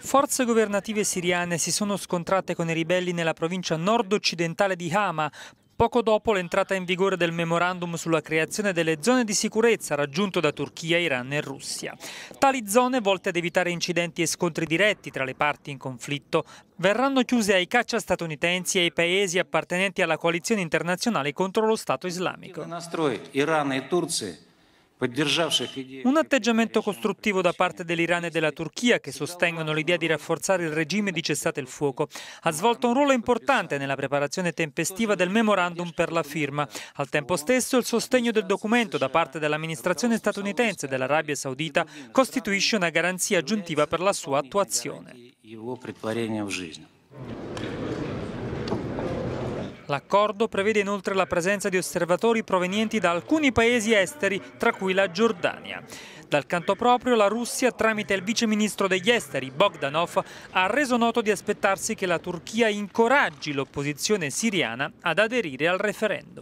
Forze governative siriane si sono scontrate con i ribelli nella provincia nord-occidentale di Hama, poco dopo l'entrata in vigore del memorandum sulla creazione delle zone di sicurezza raggiunto da Turchia, Iran e Russia. Tali zone, volte ad evitare incidenti e scontri diretti tra le parti in conflitto, verranno chiuse ai caccia statunitensi e ai paesi appartenenti alla coalizione internazionale contro lo Stato islamico. Un atteggiamento costruttivo da parte dell'Iran e della Turchia, che sostengono l'idea di rafforzare il regime di cessate il fuoco, ha svolto un ruolo importante nella preparazione tempestiva del memorandum per la firma. Al tempo stesso, il sostegno del documento da parte dell'amministrazione statunitense e dell'Arabia Saudita costituisce una garanzia aggiuntiva per la sua attuazione. L'accordo prevede inoltre la presenza di osservatori provenienti da alcuni paesi esteri, tra cui la Giordania. Dal canto proprio, la Russia, tramite il vice ministro degli esteri, Bogdanov, ha reso noto di aspettarsi che la Turchia incoraggi l'opposizione siriana ad aderire al referendum.